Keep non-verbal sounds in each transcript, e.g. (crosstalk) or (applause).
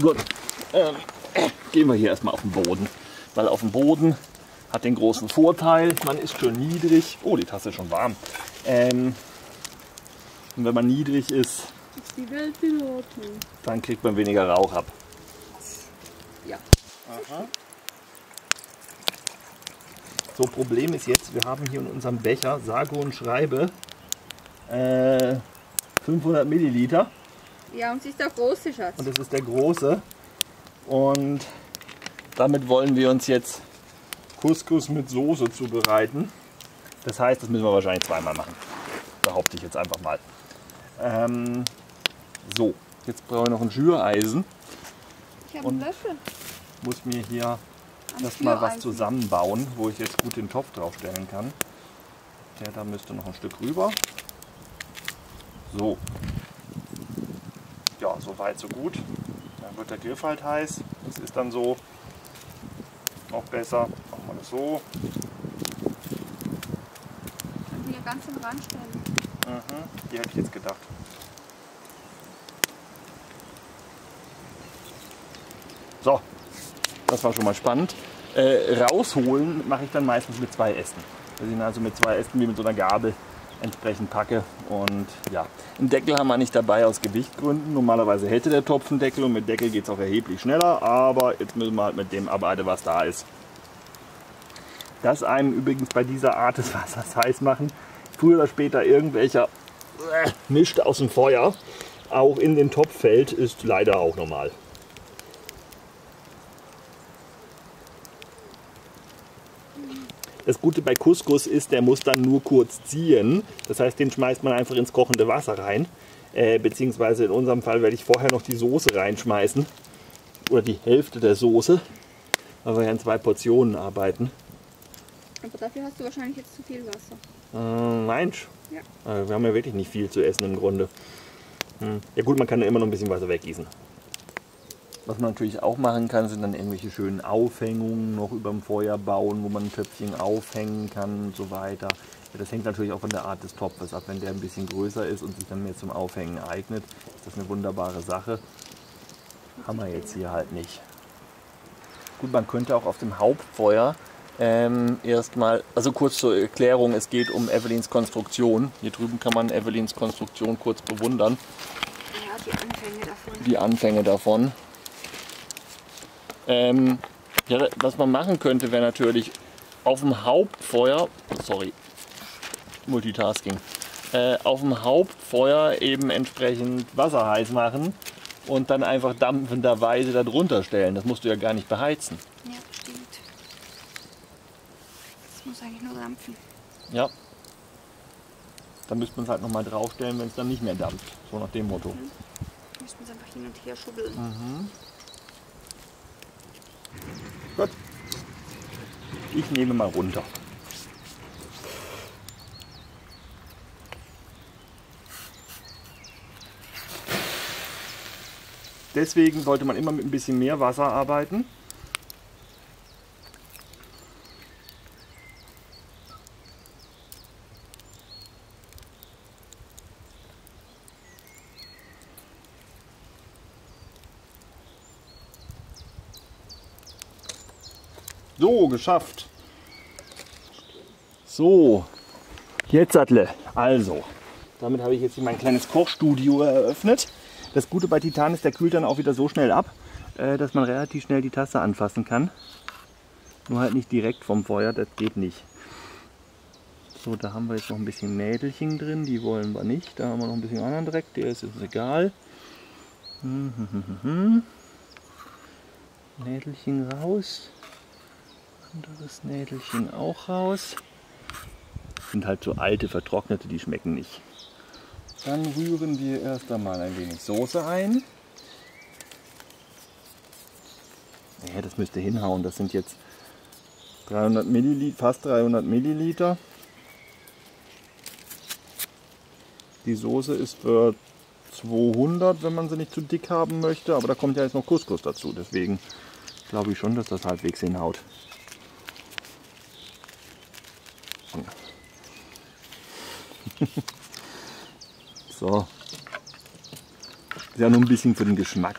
Gut, ähm, gehen wir hier erstmal auf den Boden. Weil auf dem Boden hat den großen Vorteil, man ist schön niedrig. Oh, die Tasse ist schon warm. Ähm, und wenn man niedrig ist, Ist die Welt in Ordnung? dann kriegt man weniger Rauch ab. Ja. So, Problem ist jetzt, wir haben hier in unserem Becher, sage und schreibe, äh, 500 Milliliter. Ja, und sie ist der große Schatz. Und das ist der große. Und damit wollen wir uns jetzt Couscous mit Soße zubereiten. Das heißt, das müssen wir wahrscheinlich zweimal machen. Behaupte ich jetzt einfach mal. Ähm, so, jetzt brauche ich noch ein Schüreisen. Ich habe einen Löffel. Muss mir hier erstmal was zusammenbauen, wo ich jetzt gut den Topf draufstellen kann. Der da müsste noch ein Stück rüber. So. Ja, so weit, so gut. Dann wird der Griff halt heiß. Das ist dann so noch besser. Machen wir das so. Kann hier ganz am Rand stellen. Mhm. Die hätte ich jetzt gedacht. So, das war schon mal spannend. Äh, rausholen mache ich dann meistens mit zwei Ästen. Dass ich ihn also mit zwei Ästen wie mit so einer Gabel entsprechend packe. Und ja, einen Deckel haben wir nicht dabei aus Gewichtgründen. Normalerweise hätte der Topf einen Deckel und mit Deckel geht es auch erheblich schneller. Aber jetzt müssen wir halt mit dem arbeiten, was da ist. Das einem übrigens bei dieser Art des Wassers (laughs) heiß machen, früher oder später irgendwelcher äh, Mischt aus dem Feuer auch in den Topf fällt, ist leider auch normal. Das Gute bei Couscous ist, der muss dann nur kurz ziehen. Das heißt, den schmeißt man einfach ins kochende Wasser rein. Äh, beziehungsweise in unserem Fall werde ich vorher noch die Soße reinschmeißen. Oder die Hälfte der Soße. Weil wir ja in zwei Portionen arbeiten. Aber dafür hast du wahrscheinlich jetzt zu viel Wasser. Äh, nein. Ja. Äh, wir haben ja wirklich nicht viel zu essen im Grunde. Hm. Ja gut, man kann ja immer noch ein bisschen Wasser weggießen. Was man natürlich auch machen kann, sind dann irgendwelche schönen Aufhängungen noch über dem Feuer bauen, wo man ein Töpfchen aufhängen kann und so weiter. Das hängt natürlich auch von der Art des Topfes ab. Wenn der ein bisschen größer ist und sich dann mehr zum Aufhängen eignet, ist das eine wunderbare Sache. Haben wir jetzt hier halt nicht. Gut, man könnte auch auf dem Hauptfeuer ähm, erstmal, also kurz zur Erklärung, es geht um Evelyns Konstruktion. Hier drüben kann man Evelyns Konstruktion kurz bewundern, Ja, die Anfänge davon. die Anfänge davon. Ähm, ja, was man machen könnte, wäre natürlich auf dem Hauptfeuer, sorry, Multitasking, äh, auf dem Hauptfeuer eben entsprechend Wasser heiß machen und dann einfach dampfenderweise darunter stellen. Das musst du ja gar nicht beheizen. Ja, stimmt. Das muss eigentlich nur dampfen. Ja. Dann müsste man es halt nochmal draufstellen, wenn es dann nicht mehr dampft. So nach dem Motto. Müssen wir es einfach hin und her schubbeln. Gut. Ich nehme mal runter. Deswegen sollte man immer mit ein bisschen mehr Wasser arbeiten. So, geschafft. So, jetzt Sattle. Also, damit habe ich jetzt hier mein kleines Kochstudio eröffnet. Das Gute bei Titan ist, der kühlt dann auch wieder so schnell ab, äh, dass man relativ schnell die Tasse anfassen kann. Nur halt nicht direkt vom Feuer, das geht nicht. So, da haben wir jetzt noch ein bisschen Nädelchen drin, die wollen wir nicht. Da haben wir noch ein bisschen anderen Dreck, der ist uns egal. Hm, hm, hm. Nädelchen raus. Anderes Nädelchen auch raus. Sind halt so alte, vertrocknete, die schmecken nicht. Dann rühren wir erst einmal ein wenig Soße ein. Ja, das müsste hinhauen. Das sind jetzt 300 Milliliter, fast 300 Milliliter. Die Soße ist für 200, wenn man sie nicht zu dick haben möchte. Aber da kommt ja jetzt noch Couscous dazu. Deswegen glaube ich schon, dass das halbwegs hinhaut. (laughs) so. Ist ja nur ein bisschen für den Geschmack.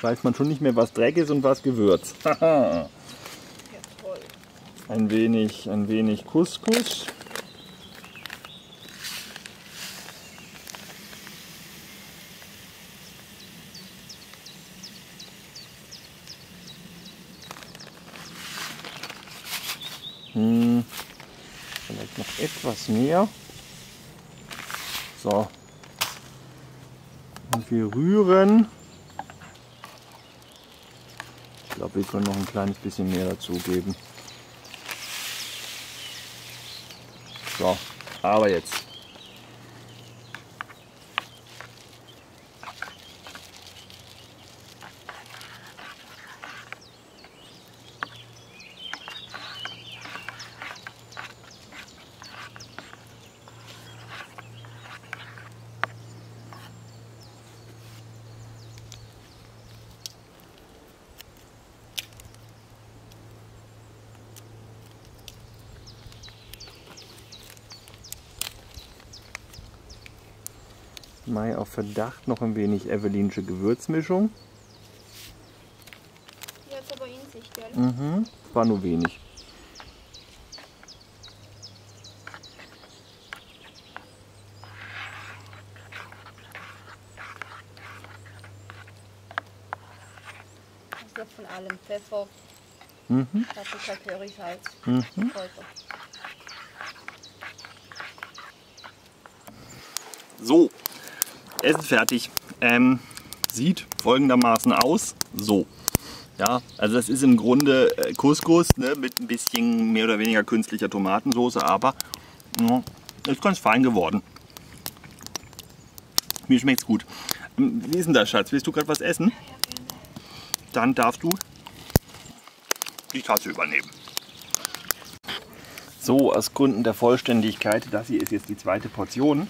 weiß man schon nicht mehr, was Dreck ist und was Gewürz. (laughs) Ein wenig, ein wenig Couscous. Hm, vielleicht noch etwas mehr. So. Und wir rühren. Ich glaube, wir können noch ein kleines bisschen mehr dazugeben. So, aber jetzt. Mai auf Verdacht noch ein wenig Evelinsche Gewürzmischung. Jetzt aber in sich, gell? Mhm. War nur wenig. Ich hab von allem. Pfeffer, Mhm. Paprika, Curry, Salz, Mhm. Kräuter. So, Essen fertig. Ähm, sieht folgendermaßen aus. So. Ja, also das ist im Grunde äh, Couscous ne, mit ein bisschen mehr oder weniger künstlicher Tomatensauce, aber ja, ist ganz fein geworden. Mir schmeckt's gut. Ähm, Wie ist denn das, Schatz? Willst du gerade was essen? Dann darfst du die Tasse übernehmen. So, aus Gründen der Vollständigkeit, das hier ist jetzt die zweite Portion.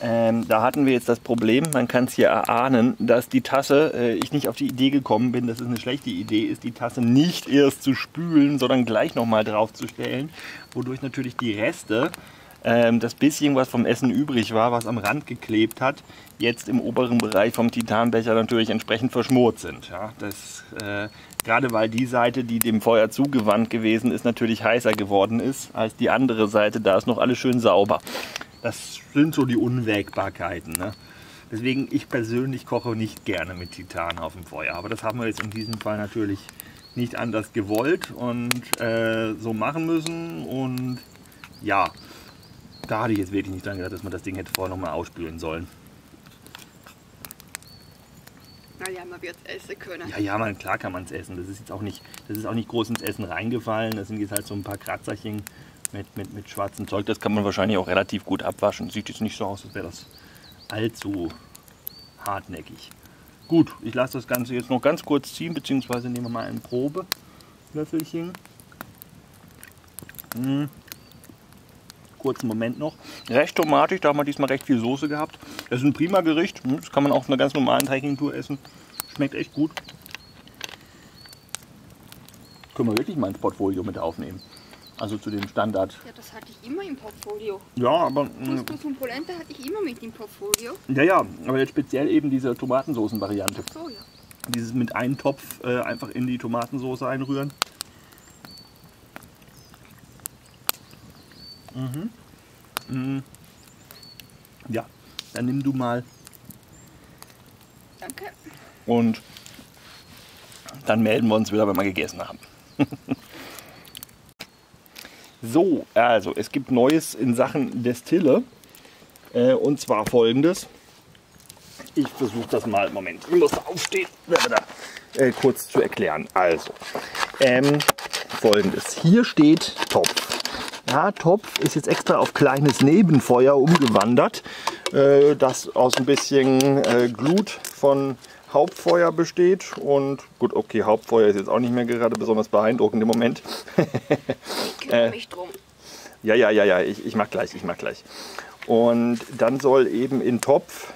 Ähm, da hatten wir jetzt das Problem, man kann es hier erahnen, dass die Tasse, äh, ich nicht auf die Idee gekommen bin, dass es eine schlechte Idee ist, die Tasse nicht erst zu spülen, sondern gleich nochmal drauf zu stellen, wodurch natürlich die Reste, ähm, das bisschen, was vom Essen übrig war, was am Rand geklebt hat, jetzt im oberen Bereich vom Titanbecher natürlich entsprechend verschmort sind. Ja, das, äh, gerade weil die Seite, die dem Feuer zugewandt gewesen ist, natürlich heißer geworden ist als die andere Seite, da ist noch alles schön sauber. Das sind so die Unwägbarkeiten. Ne? Deswegen, ich persönlich koche nicht gerne mit Titan auf dem Feuer. Aber das haben wir jetzt in diesem Fall natürlich nicht anders gewollt und äh, so machen müssen. Und ja, da hatte ich jetzt wirklich nicht dran gedacht, dass man das Ding hätte vorher nochmal ausspülen sollen. Naja, man wird essen können. Ja, ja, man, klar kann man es essen. Das ist jetzt auch nicht, das ist auch nicht groß ins Essen reingefallen. Das sind jetzt halt so ein paar Kratzerchen mit, mit, mit schwarzem Zeug. Das kann man wahrscheinlich auch relativ gut abwaschen. Sieht jetzt nicht so aus, als wäre das allzu hartnäckig. Gut, ich lasse das Ganze jetzt noch ganz kurz ziehen, beziehungsweise nehmen wir mal ein Probelöffelchen. Hm. Kurzen Moment noch. Recht tomatig, da haben wir diesmal recht viel Soße gehabt. Das ist ein prima Gericht. Hm, Das kann man auch auf einer ganz normalen Teigingtour essen. Schmeckt echt gut. Können wir wirklich mal ins Portfolio mit aufnehmen. Also zu dem Standard. Ja, das hatte ich immer im Portfolio. Ja, aber hm, Couscous und Polenta hatte ich immer mit im Portfolio. ja, ja, aber jetzt speziell eben diese Tomatensoßen-Variante. So, ja. Dieses mit einem Topf äh, einfach in die Tomatensauce einrühren. Mhm. Mhm. Ja, dann nimm du mal Danke. und dann melden wir uns wieder, wenn wir gegessen haben. So, also es gibt Neues in Sachen Destille. Äh, und zwar folgendes. Ich versuche das mal. Moment, ich muss aufstehen, da äh, kurz zu erklären. Also, ähm, folgendes. Hier steht Topf. Ja, Topf ist jetzt extra auf kleines Nebenfeuer umgewandert, äh, das aus ein bisschen äh, Glut von Hauptfeuer besteht. Und gut, okay, Hauptfeuer ist jetzt auch nicht mehr gerade besonders beeindruckend im Moment. Ich kümmere mich drum. Ja, ja, ja, ja, ich, ich mach gleich, ich mach gleich. Und dann soll eben in Topf,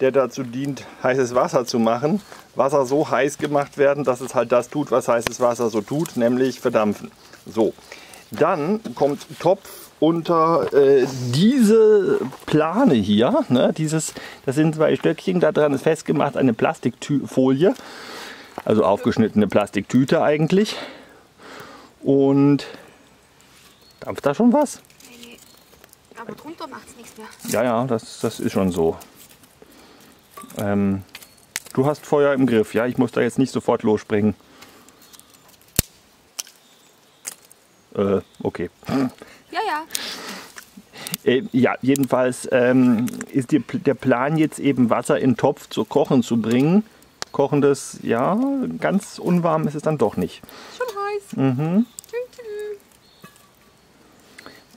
der dazu dient, heißes Wasser zu machen, Wasser so heiß gemacht werden, dass es halt das tut, was heißes Wasser so tut, nämlich verdampfen. So, dann kommt Topf unter äh, diese Plane hier. Ne, dieses, das sind zwei Stöckchen, da dran ist festgemacht eine Plastikfolie, also aufgeschnittene Plastiktüte eigentlich. Und dampft da schon was? Nee, aber drunter macht es nichts mehr. Ja, ja, das, das ist schon so. Ähm, du hast Feuer im Griff, ja? Ich muss da jetzt nicht sofort losspringen. Äh, okay. Ja, ja. Äh, ja, jedenfalls ähm, ist die, der Plan jetzt eben Wasser in den Topf zu kochen zu bringen. Kochendes, ja, ganz unwarm ist es dann doch nicht. Schon heiß. Mhm.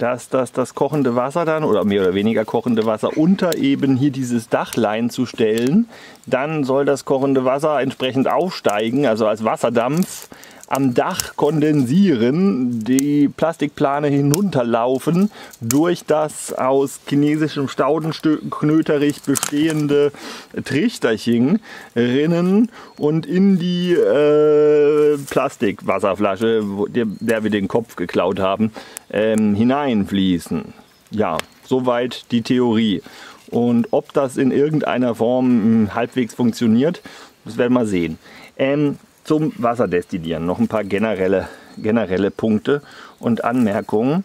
Dass das, das kochende Wasser dann oder mehr oder weniger kochende Wasser unter eben hier dieses Dachlein zu stellen. Dann soll das kochende Wasser entsprechend aufsteigen, also als Wasserdampf am Dach kondensieren, die Plastikplane hinunterlaufen, durch das aus chinesischem Staudenknöterich bestehende Trichterchen rinnen und in die äh, Plastikwasserflasche, der, der wir den Kopf geklaut haben, ähm, hineinfließen. Ja, soweit die Theorie. Und ob das in irgendeiner Form mh, halbwegs funktioniert, das werden wir sehen. Ähm, zum Wasserdestillieren noch ein paar generelle, generelle Punkte und Anmerkungen.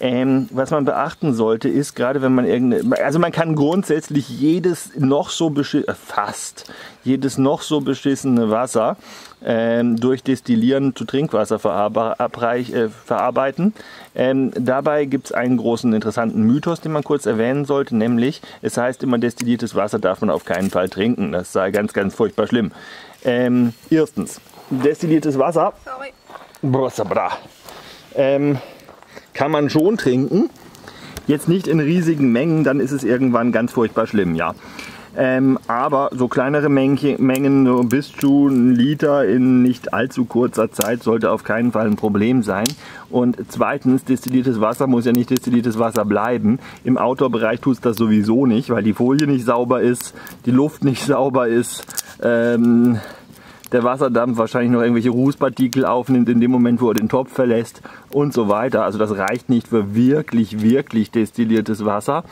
Ähm, was man beachten sollte, ist gerade wenn man irgendeine, also man kann grundsätzlich jedes noch so beschi- äh, fast jedes noch so beschissene Wasser ähm, durch Destillieren zu Trinkwasser äh, verarbeiten. Ähm, dabei gibt es einen großen interessanten Mythos, den man kurz erwähnen sollte, nämlich es heißt immer, destilliertes Wasser darf man auf keinen Fall trinken. Das sei ganz, ganz furchtbar schlimm. Ähm, erstens, destilliertes Wasser Sorry. Ähm, kann man schon trinken. Jetzt nicht in riesigen Mengen, dann ist es irgendwann ganz furchtbar schlimm, ja. Ähm, aber so kleinere Mengen, Mengen, so bis zu ein Liter in nicht allzu kurzer Zeit, sollte auf keinen Fall ein Problem sein. Und zweitens, destilliertes Wasser muss ja nicht destilliertes Wasser bleiben. Im Outdoor-Bereich tut es das sowieso nicht, weil die Folie nicht sauber ist, die Luft nicht (laughs) sauber ist. Ähm, der Wasserdampf wahrscheinlich noch irgendwelche Rußpartikel aufnimmt in dem Moment, wo er den Topf verlässt und so weiter. Also das reicht nicht für wirklich, wirklich destilliertes Wasser.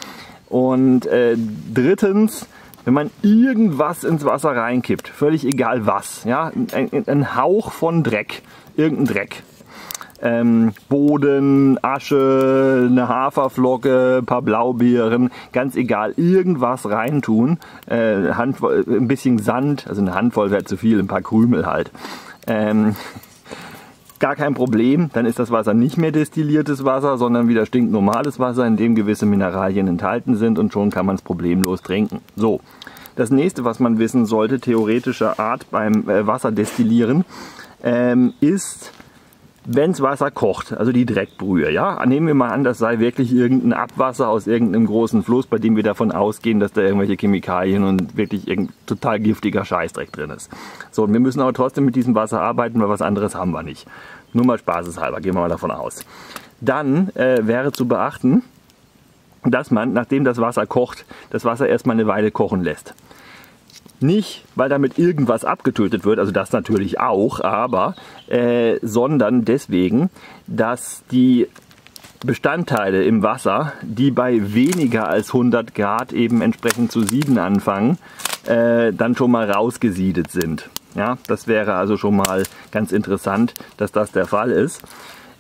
Und äh, drittens, wenn man irgendwas ins Wasser reinkippt, völlig egal was, ja, ein, ein Hauch von Dreck, irgendein Dreck, ähm, Boden, Asche, eine Haferflocke, ein paar Blaubeeren, ganz egal, irgendwas reintun, äh, Handvoll, ein bisschen Sand, also eine Handvoll wäre zu viel, ein paar Krümel halt. Ähm, gar kein Problem, dann ist das Wasser nicht mehr destilliertes Wasser, sondern wieder stinknormales Wasser, in dem gewisse Mineralien enthalten sind und schon kann man es problemlos trinken. So, das nächste, was man wissen sollte, theoretischer Art beim äh, Wasserdestillieren, ähm, ist, wenns Wasser kocht, also die Dreckbrühe, ja, nehmen wir mal an, das sei wirklich irgendein Abwasser aus irgendeinem großen Fluss, bei dem wir davon ausgehen, dass da irgendwelche Chemikalien und wirklich irgendein total giftiger Scheißdreck drin ist. So, und wir müssen aber trotzdem mit diesem Wasser arbeiten, weil was anderes haben wir nicht. Nur mal spaßeshalber, gehen wir mal davon aus. Dann äh, wäre zu beachten, dass man, nachdem das Wasser kocht, das Wasser erstmal eine Weile kochen lässt. Nicht, weil damit irgendwas abgetötet wird, also das natürlich auch, aber, äh, sondern deswegen, dass die Bestandteile im Wasser, die bei weniger als 100 Grad eben entsprechend zu sieden anfangen, äh, dann schon mal rausgesiedet sind. Ja, das wäre also schon mal ganz interessant, dass das der Fall ist.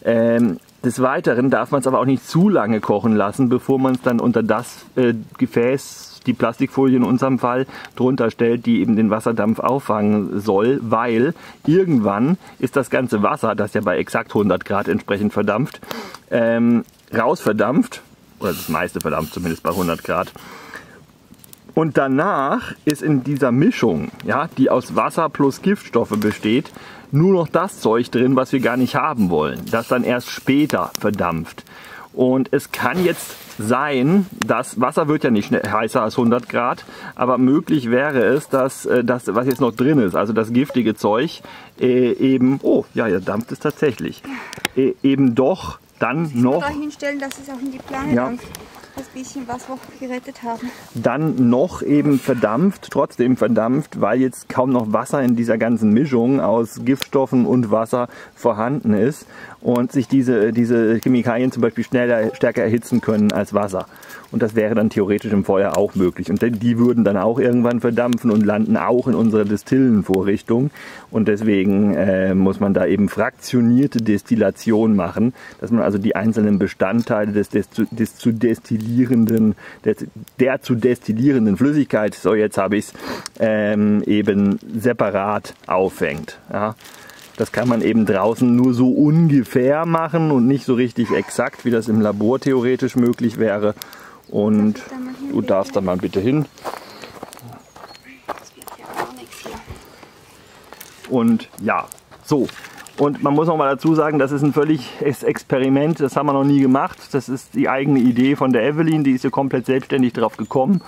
Ähm, des Weiteren darf man es aber auch nicht zu lange kochen lassen, bevor man es dann unter das äh, Gefäß, die Plastikfolie in unserem Fall, drunter stellt, die eben den Wasserdampf auffangen soll, weil irgendwann ist das ganze Wasser, das ja bei exakt 100 Grad entsprechend verdampft, ähm, rausverdampft, oder das meiste verdampft zumindest bei 100 Grad. Und danach ist in dieser Mischung, ja, die aus Wasser plus Giftstoffe besteht, nur noch das Zeug drin, was wir gar nicht haben wollen, das dann erst später verdampft. Und es kann jetzt sein, dass Wasser wird ja nicht heißer als 100 Grad, aber möglich wäre es, dass äh, das, was jetzt noch drin ist, also das giftige Zeug, äh, eben, oh ja, ja, dampft es tatsächlich, äh, eben doch dann noch Da hinstellen, dass es auch in die Plane Ja. dampft. das bisschen, was wir gerettet haben. Dann noch eben verdampft, trotzdem verdampft, weil jetzt kaum noch Wasser in dieser ganzen Mischung aus Giftstoffen und Wasser vorhanden ist und sich diese, diese Chemikalien zum Beispiel schneller, stärker erhitzen können als Wasser. Und das wäre dann theoretisch im Feuer auch möglich. Und die würden dann auch irgendwann verdampfen und landen auch in unserer Distillenvorrichtung. Und deswegen äh, muss man da eben fraktionierte Destillation machen, dass man also die einzelnen Bestandteile des, des, des zu destillierenden, des, der zu destillierenden Flüssigkeit, so jetzt habe ich es, ähm, eben separat auffängt. Ja. Das kann man eben draußen nur so ungefähr machen und nicht so richtig exakt, wie das im Labor theoretisch möglich wäre. Und du darfst da mal bitte hin. Und ja, so. Und man muss noch mal dazu sagen, das ist ein völliges Experiment, das haben wir noch nie gemacht. Das ist die eigene Idee von der Evelyn, die ist hier komplett selbstständig drauf gekommen.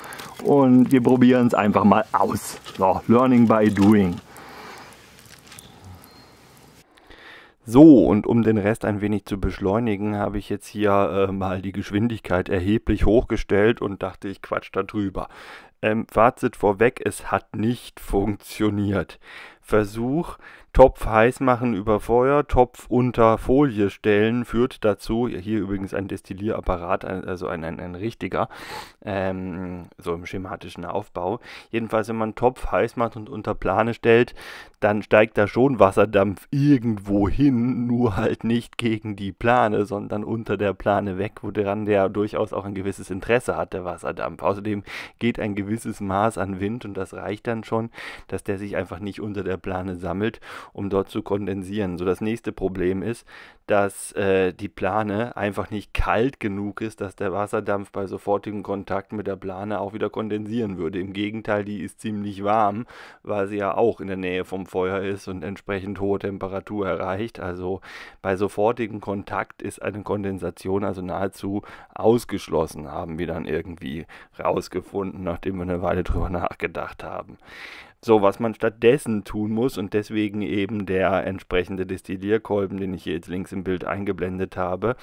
Und wir probieren es einfach mal aus. So, Learning by Doing. So, und um den Rest ein wenig zu beschleunigen, habe ich jetzt hier äh, mal die Geschwindigkeit erheblich hochgestellt und dachte, ich quatsch darüber. Ähm, Fazit vorweg, es hat nicht funktioniert. Versuch, Topf heiß machen über Feuer, Topf unter Folie stellen, führt dazu, hier übrigens ein Destillierapparat, also ein, ein, ein richtiger, ähm, so im schematischen Aufbau. Jedenfalls, wenn man Topf heiß macht und unter Plane stellt, dann steigt da schon Wasserdampf irgendwo hin, nur halt nicht gegen die Plane, sondern unter der Plane weg, woran der durchaus auch ein gewisses Interesse hat, der Wasserdampf. Außerdem geht ein gewisses Maß an Wind und das reicht dann schon, dass der sich einfach nicht unter der Plane sammelt, um dort zu kondensieren. So das nächste Problem ist, dass äh, die Plane einfach nicht kalt genug ist, dass der Wasserdampf bei sofortigem Kontakt mit der Plane auch wieder kondensieren würde. Im Gegenteil, die ist ziemlich warm, weil sie ja auch in der Nähe vom Feuer ist und entsprechend hohe Temperatur erreicht. Also bei sofortigem Kontakt ist eine Kondensation also nahezu ausgeschlossen, haben wir dann irgendwie rausgefunden, nachdem wir eine Weile drüber nachgedacht haben. So, was man stattdessen tun muss und deswegen eben der entsprechende Destillierkolben, den ich hier jetzt links im Bild eingeblendet habe,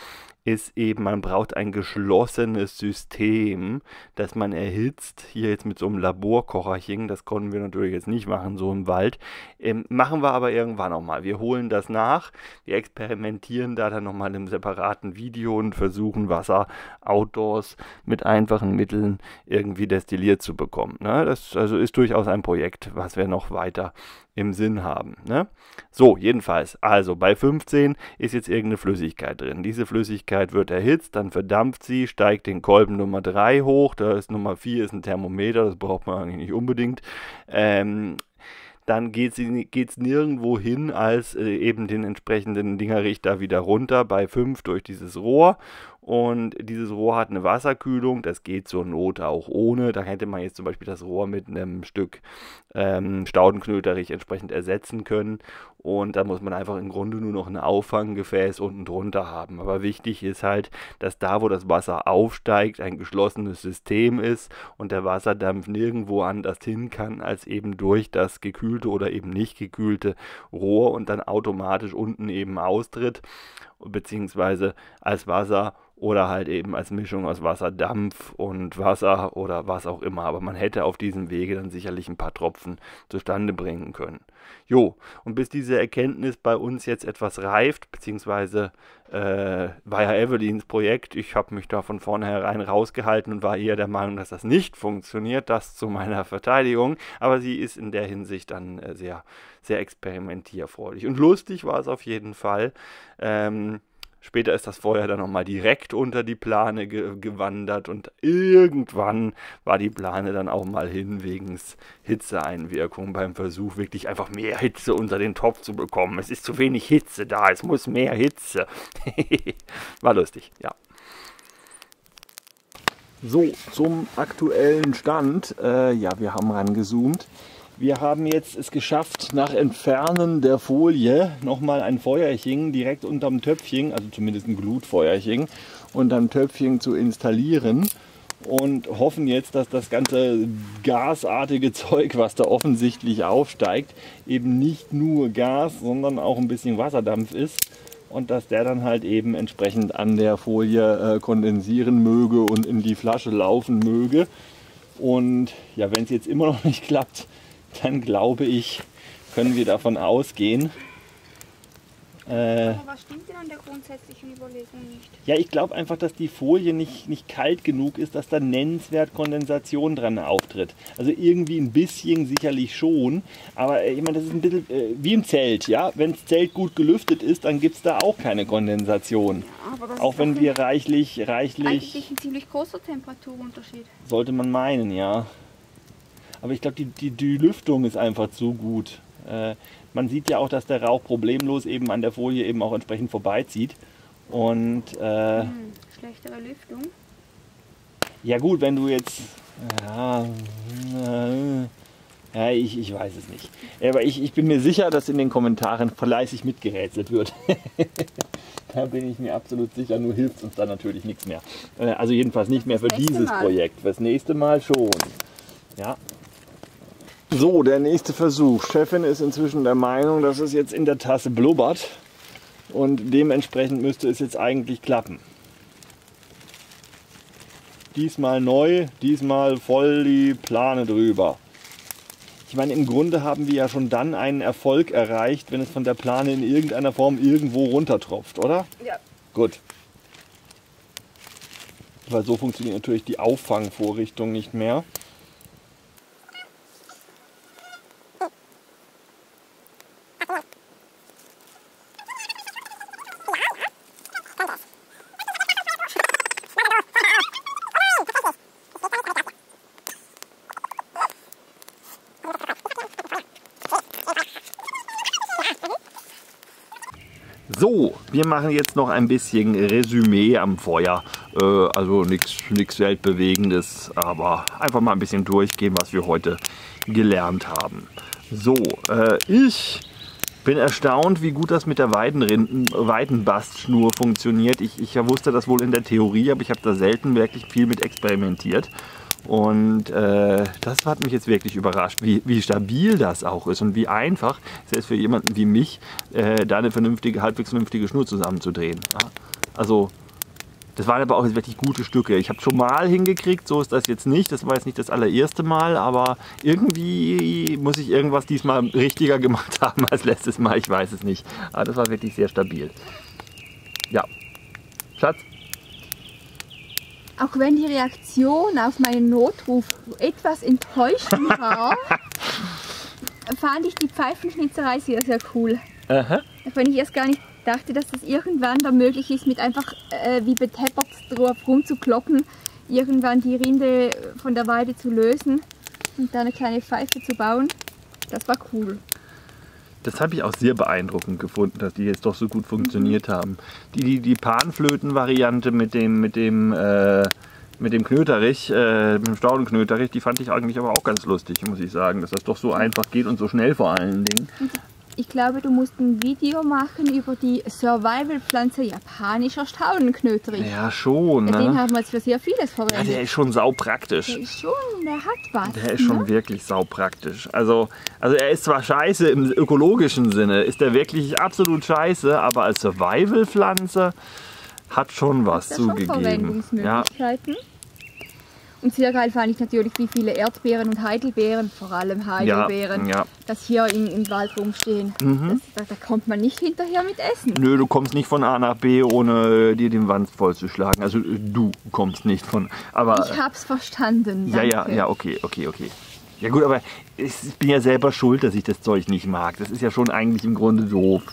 ist eben, man braucht ein geschlossenes System, das man erhitzt. Hier jetzt mit so einem Laborkocherchen, das konnten wir natürlich jetzt nicht machen, so im Wald. Ähm, machen wir aber irgendwann nochmal. Wir holen das nach, wir experimentieren da dann nochmal in einem separaten Video und versuchen Wasser outdoors mit einfachen Mitteln irgendwie destilliert zu bekommen. Ne? Das also ist durchaus ein Projekt, was wir noch weiter im Sinn haben. Ne? So, jedenfalls, also bei 15 ist jetzt irgendeine Flüssigkeit drin. Diese Flüssigkeit wird erhitzt, dann verdampft sie, steigt den Kolben Nummer 3 hoch, da ist Nummer 4 ist ein Thermometer, das braucht man eigentlich nicht unbedingt. Ähm, dann geht es nirgendwo hin, als äh, eben den entsprechenden Dingerrichter wieder runter bei 5 durch dieses Rohr und dieses Rohr hat eine Wasserkühlung, das geht zur Not auch ohne. Da hätte man jetzt zum Beispiel das Rohr mit einem Stück ähm, Staudenknöterich entsprechend ersetzen können. Und da muss man einfach im Grunde nur noch ein Auffanggefäß unten drunter haben. Aber wichtig ist halt, dass da, wo das Wasser aufsteigt, ein geschlossenes System ist und der Wasserdampf nirgendwo anders hin kann, als eben durch das gekühlte oder eben nicht gekühlte Rohr und dann automatisch unten eben austritt, beziehungsweise als Wasser oder halt eben als Mischung aus Wasserdampf und Wasser oder was auch immer. Aber man hätte auf diesem Wege dann sicherlich ein paar Tropfen zustande bringen können. Jo, und bis diese Erkenntnis bei uns jetzt etwas reift, beziehungsweise äh, war ja Evelyns Projekt, ich habe mich da von vornherein rausgehalten und war eher der Meinung, dass das nicht funktioniert, das zu meiner Verteidigung, aber sie ist in der Hinsicht dann äh, sehr, sehr experimentierfreudig. Und lustig war es auf jeden Fall. Ähm, Später ist das Feuer dann nochmal direkt unter die Plane ge gewandert und irgendwann war die Plane dann auch mal hin wegen Hitzeeinwirkung beim Versuch, wirklich einfach mehr Hitze unter den Topf zu bekommen. Es ist zu wenig Hitze da, es muss mehr Hitze. (laughs) war lustig, ja. So, zum aktuellen Stand. Äh, ja, wir haben rangezoomt. Wir haben jetzt es geschafft, nach Entfernen der Folie nochmal ein Feuerchen direkt unterm Töpfchen, also zumindest ein Glutfeuerchen, unterm Töpfchen zu installieren und hoffen jetzt, dass das ganze gasartige (laughs) Zeug, was da offensichtlich aufsteigt, eben nicht nur Gas, sondern auch ein bisschen Wasserdampf ist. und dass der dann halt eben entsprechend an der Folie äh, kondensieren möge und in die Flasche laufen möge. Und ja, wenn es jetzt immer noch nicht (laughs) klappt, dann glaube ich, können wir davon ausgehen, äh, Aber was stimmt denn an der grundsätzlichen Überlegung nicht? Ja, ich glaube einfach, dass die Folie nicht, nicht kalt genug ist, dass da nennenswert Kondensation dran auftritt. Also irgendwie ein bisschen sicherlich schon, aber äh, ich meine, das ist ein bisschen äh, wie im Zelt, ja. Wenn das Zelt gut gelüftet ist, dann gibt es da auch keine Kondensation. Ja, auch wenn wir reichlich, reichlich... Eigentlich ein ziemlich großer Temperaturunterschied. Sollte man meinen, ja. Aber ich glaube, die, die, die Lüftung ist einfach zu gut. Äh, man sieht ja auch, dass der Rauch problemlos eben an der Folie eben auch entsprechend vorbeizieht. Und äh, hm, schlechtere Lüftung. Ja gut, wenn du jetzt ja, äh, ja ich, ich weiß es nicht. Aber ich, ich bin mir sicher, dass in den Kommentaren fleißig mitgerätselt wird. (laughs) da bin ich mir absolut sicher, nur hilft uns da natürlich nichts mehr. Äh, also jedenfalls nicht mehr für dieses Mal. Projekt. Fürs nächste Mal schon. Ja, so, der nächste Versuch. Chefin ist inzwischen der Meinung, dass es jetzt in der Tasse blubbert und dementsprechend müsste es jetzt eigentlich klappen. Diesmal neu, diesmal voll die Plane drüber. Ich meine, im Grunde haben wir ja schon dann einen Erfolg erreicht, wenn es von der Plane in irgendeiner Form irgendwo runtertropft, oder? Ja. Gut. Weil so funktioniert natürlich die Auffangvorrichtung nicht mehr. Wir machen jetzt noch ein bisschen Resümee am Feuer. Äh, also nichts Weltbewegendes, aber einfach mal ein bisschen durchgehen, was wir heute gelernt haben. So, äh, ich bin erstaunt, wie gut das mit der Weidenbastschnur funktioniert. Ich, ich wusste das wohl in der Theorie, aber ich habe da selten wirklich viel mit experimentiert. Und äh, das hat mich jetzt wirklich überrascht, wie, wie stabil das auch ist und wie einfach es ist für jemanden wie mich, äh, da eine vernünftige, halbwegs vernünftige Schnur zusammenzudrehen. Ja? Also das waren aber auch wirklich gute Stücke. Ich habe schon mal hingekriegt, so ist das jetzt nicht. Das war jetzt nicht das allererste Mal, aber irgendwie muss ich irgendwas diesmal richtiger gemacht (laughs) haben als letztes Mal. Ich weiß es nicht. Aber das war wirklich sehr stabil. Ja. Schatz? Auch wenn die Reaktion auf meinen Notruf etwas enttäuschend war, (laughs) fand ich die Pfeifenschnitzerei sehr, sehr cool. Aha. Auch wenn ich erst gar nicht dachte, dass das irgendwann da möglich ist, mit einfach äh, wie beteppert drauf rumzukloppen, irgendwann die Rinde von der Weide zu lösen und da eine kleine Pfeife zu bauen. Das war cool. Das habe ich auch sehr beeindruckend gefunden, dass die jetzt doch so gut funktioniert mhm. haben. Die, die, die Panflöten-Variante mit dem, mit dem, äh, mit dem Knöterich, äh, mit dem Staudenknöterich, die fand ich eigentlich aber auch ganz lustig, muss ich sagen, dass das doch so einfach geht und so schnell vor allen Dingen. Ich glaube, du musst ein Video machen über die Survival-Pflanze japanischer Staudenknöterich. Ja, schon. Ne? Den haben wir jetzt für sehr vieles verwendet. Ja, der ist schon saupraktisch. Der ist schon, der hat was. Der ist schon ne? wirklich saupraktisch. Also, also er ist zwar scheiße im ökologischen Sinne, ist der wirklich absolut scheiße, aber als Survival-Pflanze hat schon was hat zugegeben. Schon Verwendungsmöglichkeiten. Ja. Und sehr geil fand ich natürlich, wie viele Erdbeeren und Heidelbeeren, vor allem Heidelbeeren, ja, ja. das hier im, im Wald rumstehen. Mhm. Das, da, da, kommt man nicht hinterher mit Essen. Nö, du kommst nicht von A nach B, ohne dir den Wanst vollzuschlagen. Also du kommst nicht von. Aber, ich hab's verstanden. Danke. Ja, ja, ja, okay, okay, okay. Ja gut, aber ich bin ja selber schuld, dass ich das Zeug nicht mag. Das ist ja schon eigentlich im Grunde doof.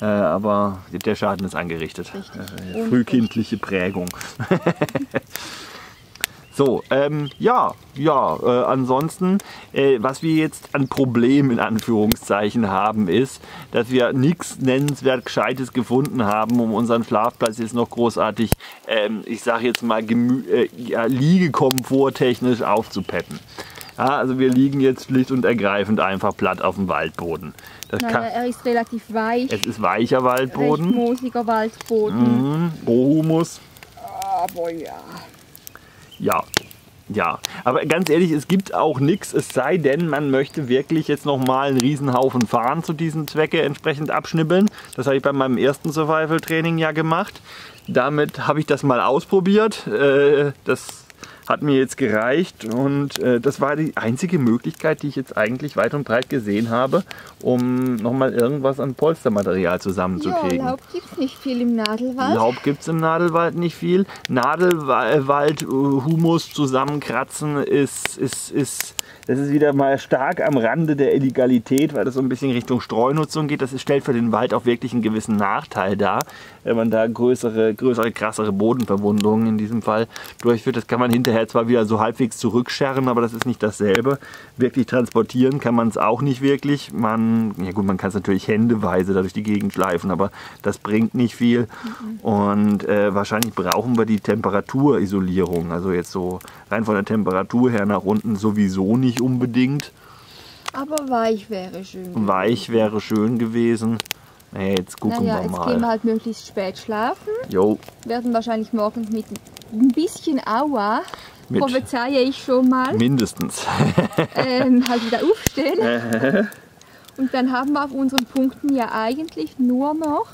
Äh, aber der Schaden ist angerichtet. Äh, frühkindliche Prägung. (laughs) So, ähm, ja, ja, äh, ansonsten, äh, was wir jetzt an Problem in Anführungszeichen haben, ist, dass wir nichts nennenswert Gescheites gefunden haben, um unseren Schlafplatz jetzt noch großartig, ähm, ich sage jetzt mal, äh, ja, Liegekomforttechnisch aufzupeppen. Ja, also wir liegen jetzt schlicht und ergreifend einfach platt auf dem Waldboden. naja, er ist relativ weich. Es ist weicher Waldboden. Recht moosiger Waldboden. Mhm, Rohhumus. Aber ja. Ja, Ja, aber ganz ehrlich, es gibt auch nichts, es sei denn, man möchte wirklich jetzt nochmal einen Riesenhaufen fahren zu diesem Zwecke entsprechend abschnibbeln. Das habe ich bei meinem ersten Survival-Training ja gemacht. Damit habe ich das mal ausprobiert. Äh, das hat mir jetzt gereicht und äh, das war die einzige Möglichkeit, die ich jetzt eigentlich weit und breit gesehen habe, um nochmal irgendwas an Polstermaterial zusammenzukriegen. Ja, Laub gibt es nicht viel im Nadelwald. Laub gibt es im Nadelwald nicht viel. Nadelwald, äh, Humus zusammenkratzen ist, ist, ist das ist wieder mal stark am Rande der Illegalität, weil das so ein bisschen Richtung Streunutzung geht. Das stellt für den Wald auch wirklich einen gewissen Nachteil dar, wenn man da größere, größere, krassere Bodenverwundungen in diesem Fall durchführt. Das kann man hinterher zwar wieder so halbwegs zurückscheren, aber das ist nicht dasselbe. Wirklich transportieren kann man es auch nicht wirklich. Man, ja gut, man kann es natürlich händeweise da durch die Gegend schleifen, aber das bringt nicht viel. Mhm. Und äh, wahrscheinlich brauchen wir die Temperaturisolierung. Also jetzt so rein von der Temperatur her nach unten sowieso nicht unbedingt. Aber weich wäre schön. Gewesen. Weich wäre schön gewesen. Hey, jetzt gucken naja, wir mal. Jetzt gehen wir halt möglichst spät schlafen. Jo. Werden wahrscheinlich morgen mit ein bisschen Aua, mit prophezeie ich schon mal. Mindestens. (laughs) ähm, halt wieder aufstehen. Und dann haben wir auf unseren Punkten ja eigentlich nur noch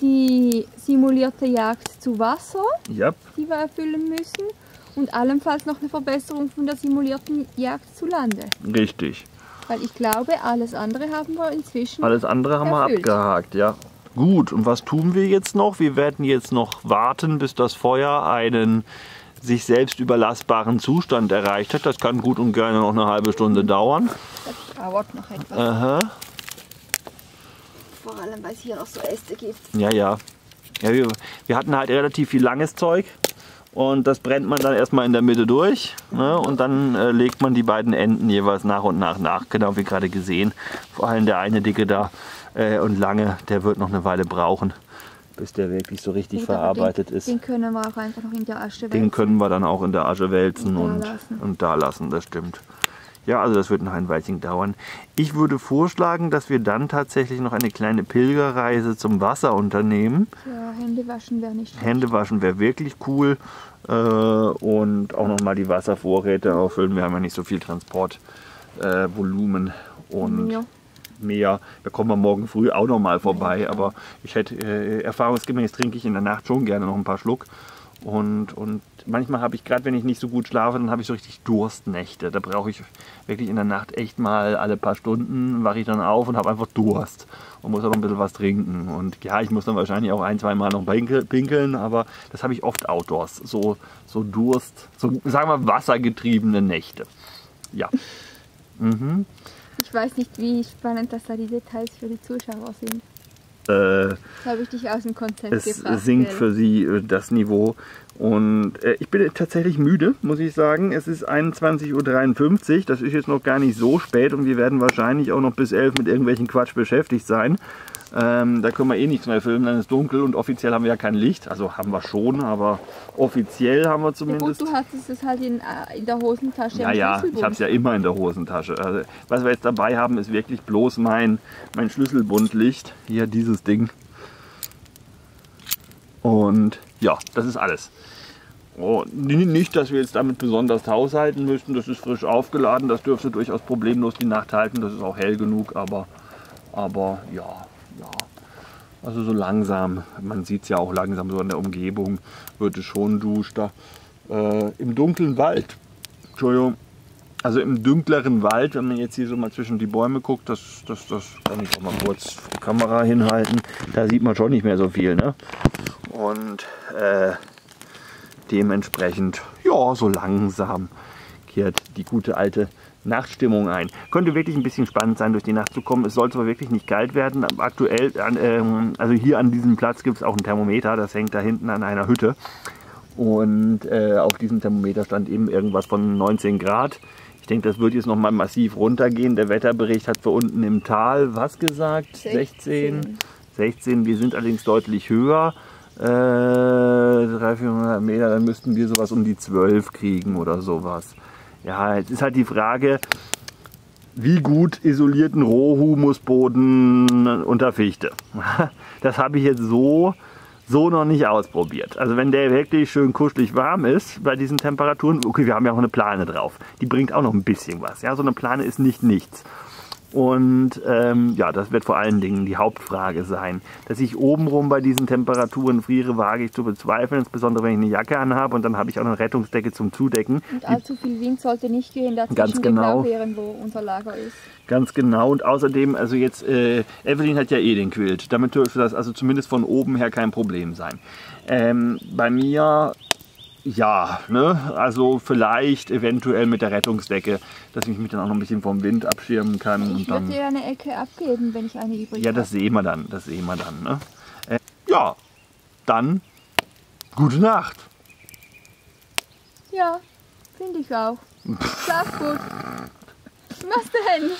die simulierte Jagd zu Wasser, yep. die wir erfüllen müssen und allenfalls noch eine Verbesserung von der simulierten Jagd zu Lande. Richtig. Weil ich glaube, alles andere haben wir inzwischen Alles andere haben erfüllt. wir abgehakt, ja. Gut, und was tun wir jetzt noch? Wir werden jetzt noch warten, bis das Feuer einen sich selbst überlassbaren Zustand erreicht hat. Das kann gut und gerne noch eine halbe Stunde dauern. Das dauert noch etwas. Aha. Vor allem, weil es hier noch so Äste gibt. Ja, ja. ja wir, wir hatten halt relativ viel langes Zeug. Und das brennt man dann erstmal in der Mitte durch ne? und dann äh, legt man die beiden Enden jeweils nach und nach nach. Genau wie gerade gesehen. Vor allem der eine dicke da äh, und lange, der wird noch eine Weile brauchen, bis der wirklich so richtig Gut, verarbeitet den, ist. Den können wir auch einfach noch in der Asche wälzen. Den können wir dann auch in der Asche wälzen und, und, da, lassen. und da lassen, das stimmt. Ja, also das wird noch ein Weilchen dauern. Ich würde vorschlagen, dass wir dann tatsächlich noch eine kleine Pilgerreise zum Wasser unternehmen. Ja, Hände waschen wäre nicht schlecht. Hände waschen wäre wirklich cool. Äh, und auch nochmal die Wasservorräte auffüllen. Wir haben ja nicht so viel Transportvolumen äh, und ja. mehr. Da kommen wir morgen früh auch nochmal vorbei. Ja, aber ich hätte äh, erfahrungsgemäß trinke ich in der Nacht schon gerne noch ein paar Schluck. Und, und manchmal habe ich, gerade wenn ich nicht so gut schlafe, dann habe ich so richtig Durstnächte. Da brauche ich wirklich in der Nacht echt mal alle paar Stunden, wache ich dann auf und habe einfach Durst und muss noch ein bisschen was trinken. Und ja, ich muss dann wahrscheinlich auch ein, zwei Mal noch pinkeln, aber das habe ich oft outdoors. So, so Durst, so sagen wir wassergetriebene Nächte. Ja. Mhm. Ich weiß nicht, wie spannend das da die Details für die Zuschauer sind. Äh, habe ich dich aus dem Konzept es gebracht, sinkt für sie äh, das Niveau. Und äh, ich bin tatsächlich müde, muss ich sagen. Es ist 21.53 Uhr, das ist jetzt noch gar nicht so spät und wir werden wahrscheinlich auch noch bis 11 mit irgendwelchen Quatsch beschäftigt sein. Ähm, da können wir eh nichts mehr filmen, dann ist es dunkel und offiziell haben wir ja kein Licht. Also haben wir schon, aber offiziell haben wir zumindest. Ja gut, du hattest es halt in, äh, in der Hosentasche. Ja, ja, ich habe es ja immer in der Hosentasche. Also, was wir jetzt dabei haben, ist wirklich bloß mein, mein Schlüsselbundlicht. Hier dieses Ding. Und ja, das ist alles. Oh, nicht, dass wir jetzt damit besonders haushalten müssten. Das ist frisch aufgeladen. Das dürfte durchaus problemlos die Nacht halten. Das ist auch hell genug. Aber, aber ja, ja, also so langsam, man sieht es ja auch langsam so in der Umgebung, wird es schon duster. Äh, Im dunklen Wald, Entschuldigung, also im dunkleren Wald, wenn man jetzt hier so mal zwischen die Bäume guckt, das, das, das kann ich auch mal kurz die Kamera hinhalten, da sieht man schon nicht mehr so viel. Ne? Und äh, dementsprechend, ja, so langsam kehrt die gute alte Nachtstimmung ein. Könnte wirklich ein bisschen spannend sein, durch die Nacht zu kommen. Es sollte aber wirklich nicht kalt werden. Aktuell, ähm, also hier an diesem Platz gibt es auch ein Thermometer, das hängt da hinten an einer Hütte. Und äh, auf diesem Thermometer stand eben irgendwas von 19 Grad. Ich denke, das wird jetzt nochmal massiv runtergehen. Der Wetterbericht hat für unten im Tal was gesagt? 16. 16. Wir sind allerdings deutlich höher. Äh, 300, 400 Meter, dann müssten wir sowas um die 12 kriegen oder sowas. Ja, jetzt ist halt die Frage, wie gut isolierten Rohhumusboden unter Fichte. (laughs) Das habe ich jetzt so so noch nicht ausprobiert. Also wenn der wirklich schön kuschelig warm ist bei diesen Temperaturen, okay, wir haben ja auch eine Plane drauf. Die bringt auch noch ein bisschen was. Ja, so eine Plane ist nicht nichts. Und ähm, ja, das wird vor allen Dingen die Hauptfrage sein. Dass ich obenrum bei diesen Temperaturen friere, wage ich zu bezweifeln, insbesondere wenn ich eine Jacke anhabe und dann habe ich auch eine Rettungsdecke zum Zudecken. Und allzu viel Wind sollte nicht gehen dazwischen Ganz genau. den Blaubeeren, wo unser Lager ist. Ganz genau. Und außerdem, also jetzt, äh, Evelyn hat ja eh den Quilt. Damit dürfte das also zumindest von oben her kein Problem sein. Ähm, bei mir ja, ne? also vielleicht eventuell mit der Rettungsdecke, dass ich mich dann auch noch ein bisschen vom Wind abschirmen kann. Ich und dann, würde dir eine Ecke abgeben, wenn ich eine übrig ja, das sehen wir dann, das sehen wir dann. Ne? Äh, ja, dann gute Nacht. Ja, finde ich auch. Schlaf gut. Was denn?